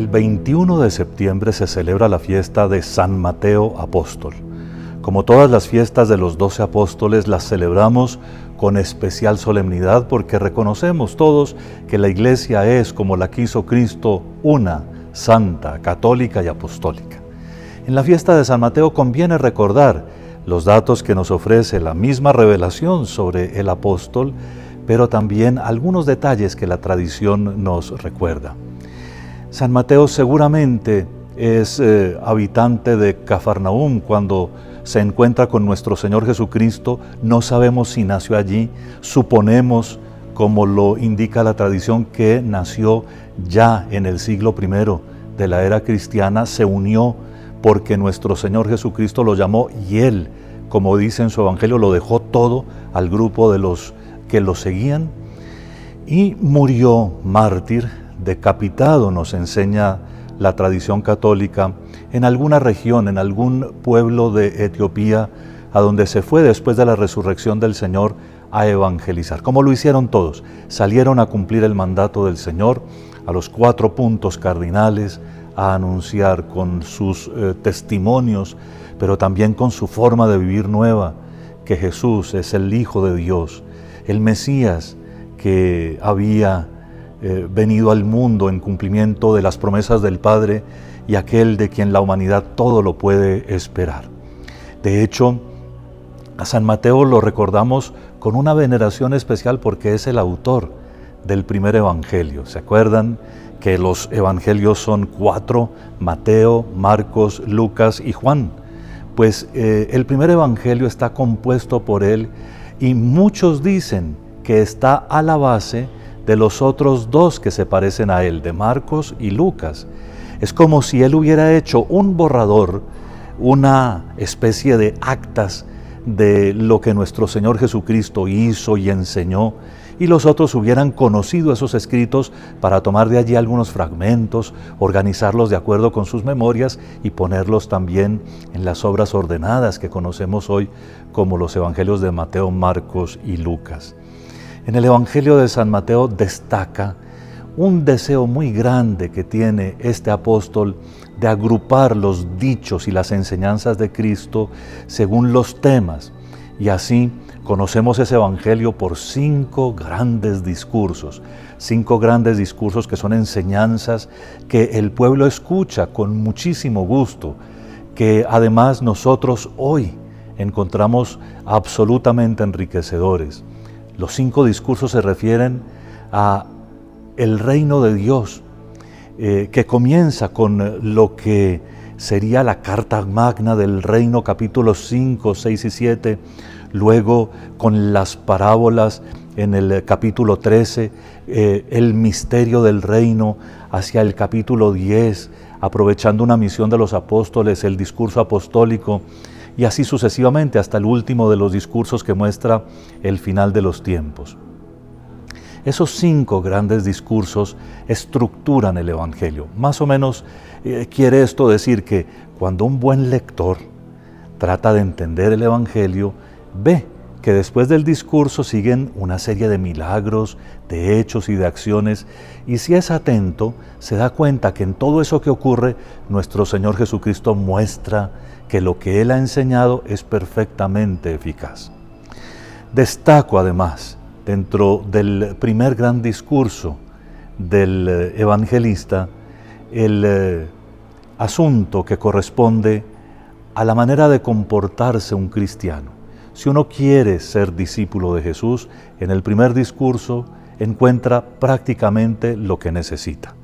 El 21 de septiembre se celebra la fiesta de San Mateo Apóstol. Como todas las fiestas de los doce apóstoles, las celebramos con especial solemnidad porque reconocemos todos que la iglesia es, como la quiso Cristo, una, santa, católica y apostólica. En la fiesta de San Mateo conviene recordar los datos que nos ofrece la misma revelación sobre el apóstol, pero también algunos detalles que la tradición nos recuerda. San Mateo seguramente es eh, habitante de Cafarnaúm cuando se encuentra con nuestro Señor Jesucristo, no sabemos si nació allí, suponemos, como lo indica la tradición, que nació ya en el siglo I de la era cristiana, se unió porque nuestro Señor Jesucristo lo llamó y Él, como dice en su Evangelio, lo dejó todo al grupo de los que lo seguían y murió mártir, decapitado, nos enseña la tradición católica, en alguna región, en algún pueblo de Etiopía, a donde se fue después de la resurrección del Señor a evangelizar, como lo hicieron todos. Salieron a cumplir el mandato del Señor, a los cuatro puntos cardinales, a anunciar con sus eh, testimonios, pero también con su forma de vivir nueva, que Jesús es el Hijo de Dios, el Mesías que había eh, venido al mundo en cumplimiento de las promesas del Padre y aquel de quien la humanidad todo lo puede esperar. De hecho, a San Mateo lo recordamos con una veneración especial porque es el autor del primer evangelio. ¿Se acuerdan que los evangelios son cuatro, Mateo, Marcos, Lucas y Juan? Pues eh, el primer evangelio está compuesto por él y muchos dicen que está a la base de los otros dos que se parecen a él, de Marcos y Lucas. Es como si él hubiera hecho un borrador, una especie de actas de lo que nuestro Señor Jesucristo hizo y enseñó, y los otros hubieran conocido esos escritos para tomar de allí algunos fragmentos, organizarlos de acuerdo con sus memorias y ponerlos también en las obras ordenadas que conocemos hoy como los Evangelios de Mateo, Marcos y Lucas. En el Evangelio de San Mateo destaca un deseo muy grande que tiene este apóstol de agrupar los dichos y las enseñanzas de Cristo según los temas. Y así conocemos ese Evangelio por cinco grandes discursos, cinco grandes discursos que son enseñanzas que el pueblo escucha con muchísimo gusto, que además nosotros hoy encontramos absolutamente enriquecedores. Los cinco discursos se refieren a el reino de Dios, eh, que comienza con lo que sería la carta magna del reino, capítulos 5, 6 y 7, luego con las parábolas en el capítulo 13, eh, el misterio del reino hacia el capítulo 10, aprovechando una misión de los apóstoles, el discurso apostólico, y así sucesivamente hasta el último de los discursos que muestra el final de los tiempos. Esos cinco grandes discursos estructuran el Evangelio. Más o menos eh, quiere esto decir que cuando un buen lector trata de entender el Evangelio, ve que después del discurso siguen una serie de milagros, de hechos y de acciones, y si es atento, se da cuenta que en todo eso que ocurre, nuestro Señor Jesucristo muestra que lo que Él ha enseñado es perfectamente eficaz. Destaco además, dentro del primer gran discurso del eh, evangelista, el eh, asunto que corresponde a la manera de comportarse un cristiano. Si uno quiere ser discípulo de Jesús, en el primer discurso encuentra prácticamente lo que necesita.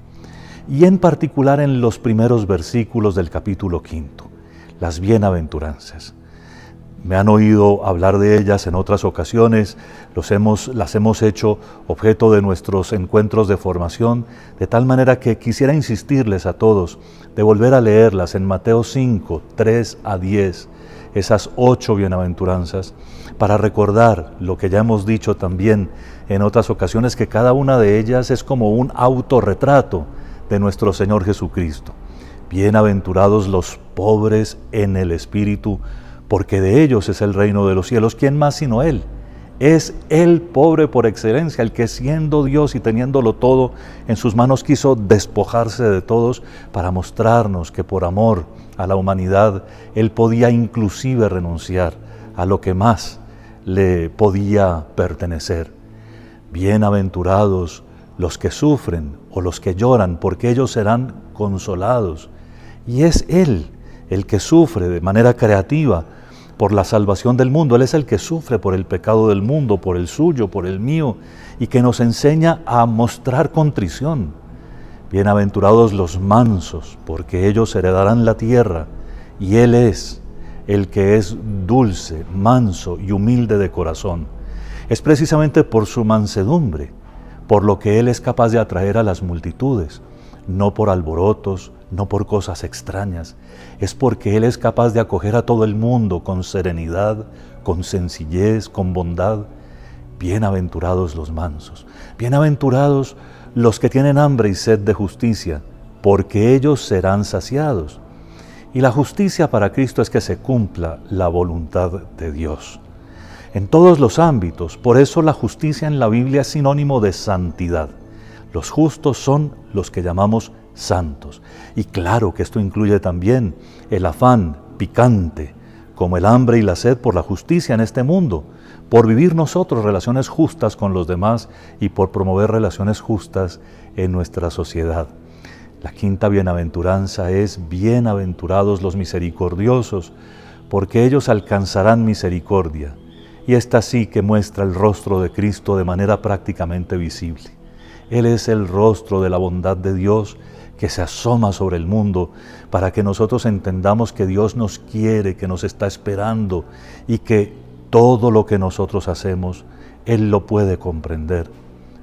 Y en particular en los primeros versículos del capítulo quinto las bienaventuranzas. Me han oído hablar de ellas en otras ocasiones, los hemos, las hemos hecho objeto de nuestros encuentros de formación, de tal manera que quisiera insistirles a todos de volver a leerlas en Mateo 5, 3 a 10, esas ocho bienaventuranzas, para recordar lo que ya hemos dicho también en otras ocasiones, que cada una de ellas es como un autorretrato de nuestro Señor Jesucristo. Bienaventurados los pobres en el espíritu, porque de ellos es el reino de los cielos. ¿Quién más sino Él? Es el pobre por excelencia, el que siendo Dios y teniéndolo todo en sus manos quiso despojarse de todos para mostrarnos que por amor a la humanidad Él podía inclusive renunciar a lo que más le podía pertenecer. Bienaventurados los que sufren o los que lloran, porque ellos serán consolados. Y es Él el que sufre de manera creativa por la salvación del mundo. Él es el que sufre por el pecado del mundo, por el suyo, por el mío, y que nos enseña a mostrar contrición. Bienaventurados los mansos, porque ellos heredarán la tierra, y Él es el que es dulce, manso y humilde de corazón. Es precisamente por su mansedumbre, por lo que Él es capaz de atraer a las multitudes, no por alborotos, no por cosas extrañas, es porque Él es capaz de acoger a todo el mundo con serenidad, con sencillez, con bondad. Bienaventurados los mansos, bienaventurados los que tienen hambre y sed de justicia, porque ellos serán saciados. Y la justicia para Cristo es que se cumpla la voluntad de Dios. En todos los ámbitos, por eso la justicia en la Biblia es sinónimo de santidad. Los justos son los que llamamos santos. Y claro que esto incluye también el afán picante, como el hambre y la sed por la justicia en este mundo, por vivir nosotros relaciones justas con los demás y por promover relaciones justas en nuestra sociedad. La quinta bienaventuranza es bienaventurados los misericordiosos, porque ellos alcanzarán misericordia. Y esta sí que muestra el rostro de Cristo de manera prácticamente visible. Él es el rostro de la bondad de Dios que se asoma sobre el mundo para que nosotros entendamos que Dios nos quiere, que nos está esperando y que todo lo que nosotros hacemos, Él lo puede comprender.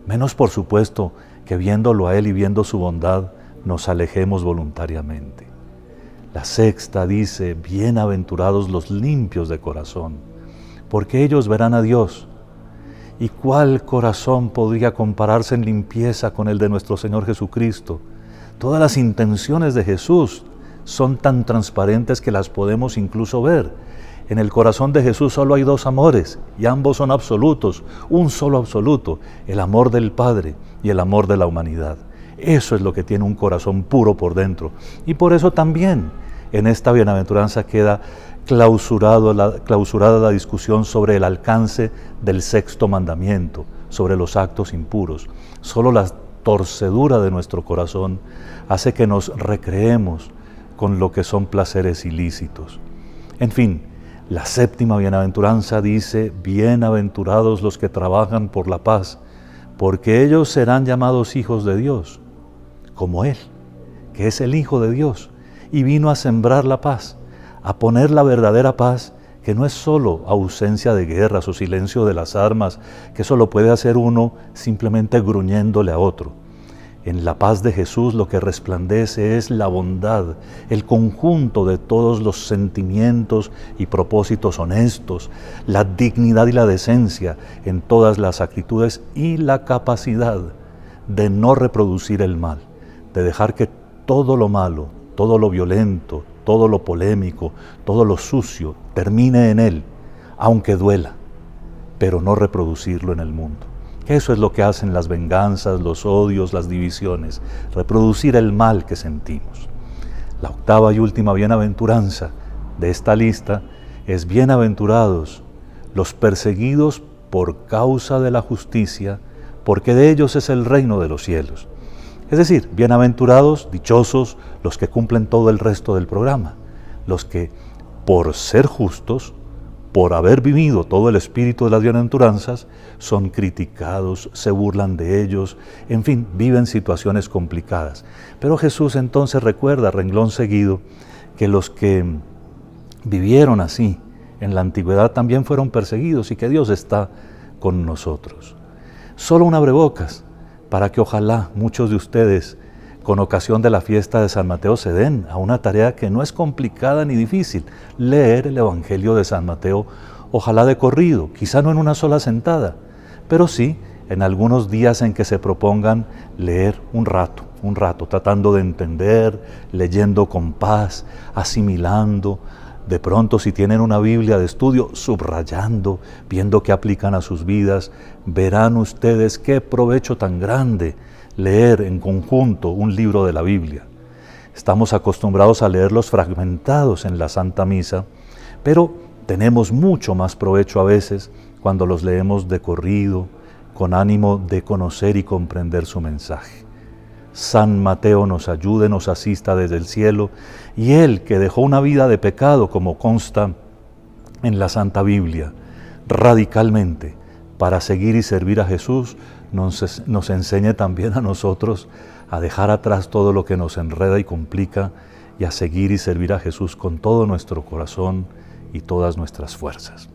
Menos por supuesto que viéndolo a Él y viendo su bondad, nos alejemos voluntariamente. La sexta dice, bienaventurados los limpios de corazón, porque ellos verán a Dios. ¿Y cuál corazón podría compararse en limpieza con el de nuestro Señor Jesucristo? Todas las intenciones de Jesús son tan transparentes que las podemos incluso ver. En el corazón de Jesús solo hay dos amores y ambos son absolutos, un solo absoluto, el amor del Padre y el amor de la humanidad. Eso es lo que tiene un corazón puro por dentro. Y por eso también en esta bienaventuranza queda clausurado la, clausurada la discusión sobre el alcance del sexto mandamiento, sobre los actos impuros. Solo la torcedura de nuestro corazón hace que nos recreemos con lo que son placeres ilícitos. En fin, la séptima bienaventuranza dice, bienaventurados los que trabajan por la paz, porque ellos serán llamados hijos de Dios como Él, que es el Hijo de Dios, y vino a sembrar la paz, a poner la verdadera paz, que no es solo ausencia de guerras o silencio de las armas, que eso lo puede hacer uno simplemente gruñéndole a otro. En la paz de Jesús lo que resplandece es la bondad, el conjunto de todos los sentimientos y propósitos honestos, la dignidad y la decencia en todas las actitudes y la capacidad de no reproducir el mal de dejar que todo lo malo, todo lo violento, todo lo polémico, todo lo sucio termine en Él, aunque duela, pero no reproducirlo en el mundo. Eso es lo que hacen las venganzas, los odios, las divisiones, reproducir el mal que sentimos. La octava y última bienaventuranza de esta lista es bienaventurados los perseguidos por causa de la justicia, porque de ellos es el reino de los cielos. Es decir, bienaventurados, dichosos los que cumplen todo el resto del programa, los que por ser justos, por haber vivido todo el espíritu de las bienaventuranzas, son criticados, se burlan de ellos, en fin, viven situaciones complicadas. Pero Jesús entonces recuerda, renglón seguido, que los que vivieron así en la antigüedad también fueron perseguidos y que Dios está con nosotros. Solo un abrebocas para que ojalá muchos de ustedes con ocasión de la fiesta de San Mateo se den a una tarea que no es complicada ni difícil, leer el Evangelio de San Mateo, ojalá de corrido, quizá no en una sola sentada, pero sí en algunos días en que se propongan leer un rato, un rato, tratando de entender, leyendo con paz, asimilando, De pronto, si tienen una Biblia de estudio, subrayando, viendo qué aplican a sus vidas, verán ustedes qué provecho tan grande leer en conjunto un libro de la Biblia. Estamos acostumbrados a leerlos fragmentados en la Santa Misa, pero tenemos mucho más provecho a veces cuando los leemos de corrido, con ánimo de conocer y comprender su mensaje. San Mateo nos ayude, nos asista desde el cielo, y Él que dejó una vida de pecado, como consta en la Santa Biblia, radicalmente, para seguir y servir a Jesús, nos, nos enseñe también a nosotros a dejar atrás todo lo que nos enreda y complica y a seguir y servir a Jesús con todo nuestro corazón y todas nuestras fuerzas.